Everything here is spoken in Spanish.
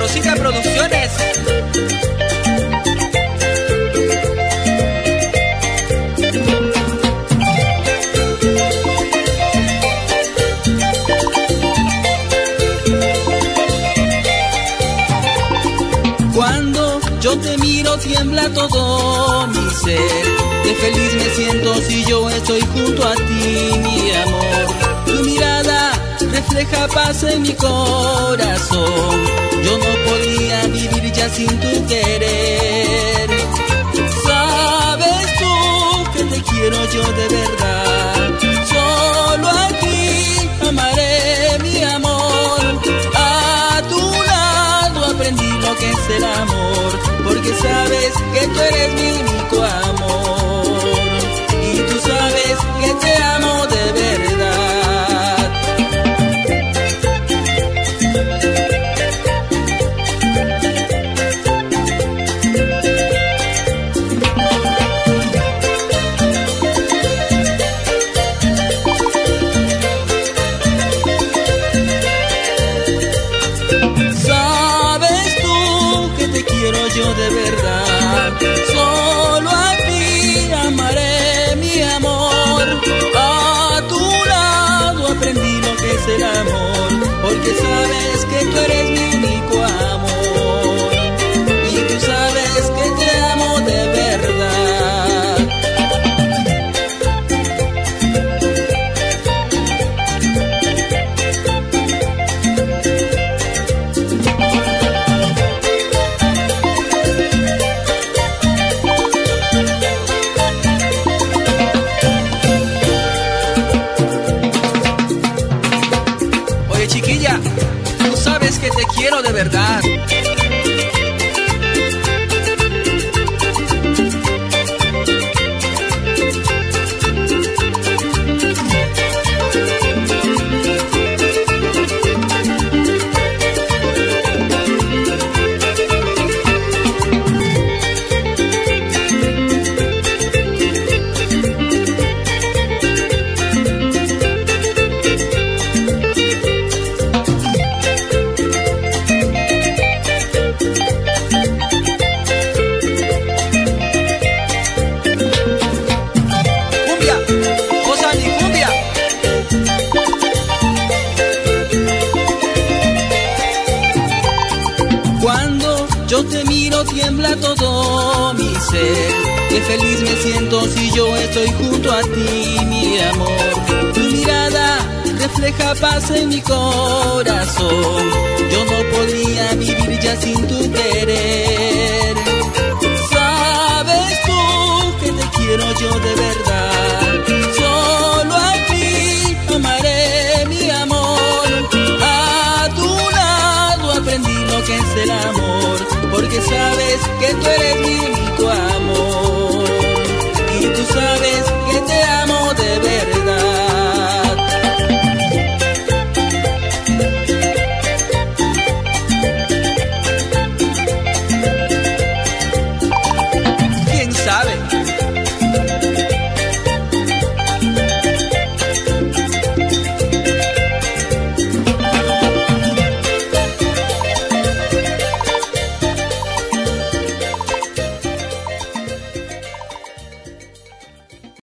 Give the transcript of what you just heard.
Música Producciones. Cuando yo te miro tiembla todo mi ser. Qué feliz me siento si yo estoy junto a ti, mi amor. Refleja paz en mi corazón. Yo no podría vivir ya sin tu querer. Sabes tú que te quiero yo de verdad. Solo a ti amaré mi amor. A tu lado aprendí lo que es el amor. Porque sabes que tú eres mi Sabes tú que te quiero yo de verdad. Solo a ti amaré mi amor. A tu lado aprendí lo que es el amor. Porque sabes que tú eres mi que te quiero de verdad. Cuando yo te miro tiembla todo mi ser. Qué feliz me siento si yo estoy junto a ti, mi amor. Tu mirada refleja paz en mi corazón. Yo no podría vivir ya sin tu querer. Que tú eres mi único.